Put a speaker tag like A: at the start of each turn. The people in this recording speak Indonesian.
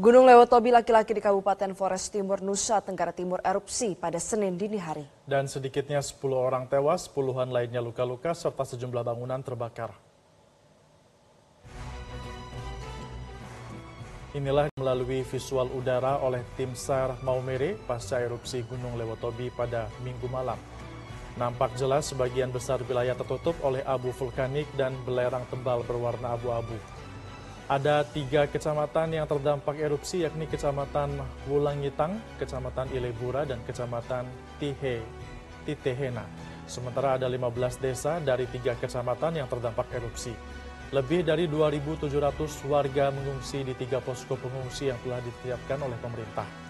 A: Gunung Lewotobi laki-laki di Kabupaten Flores Timur, Nusa Tenggara Timur erupsi pada Senin dini hari.
B: Dan sedikitnya 10 orang tewas, puluhan lainnya luka-luka, serta sejumlah bangunan terbakar. Inilah melalui visual udara oleh tim SAR Maumere pasca erupsi Gunung Lewotobi pada minggu malam. Nampak jelas sebagian besar wilayah tertutup oleh abu vulkanik dan belerang tebal berwarna abu-abu. Ada tiga kecamatan yang terdampak erupsi yakni Kecamatan Wulangitang, Kecamatan Ilebura, dan Kecamatan Tihe, Titehena. Sementara ada 15 desa dari tiga kecamatan yang terdampak erupsi. Lebih dari 2.700 warga mengungsi di tiga posko pengungsi yang telah ditetapkan oleh pemerintah.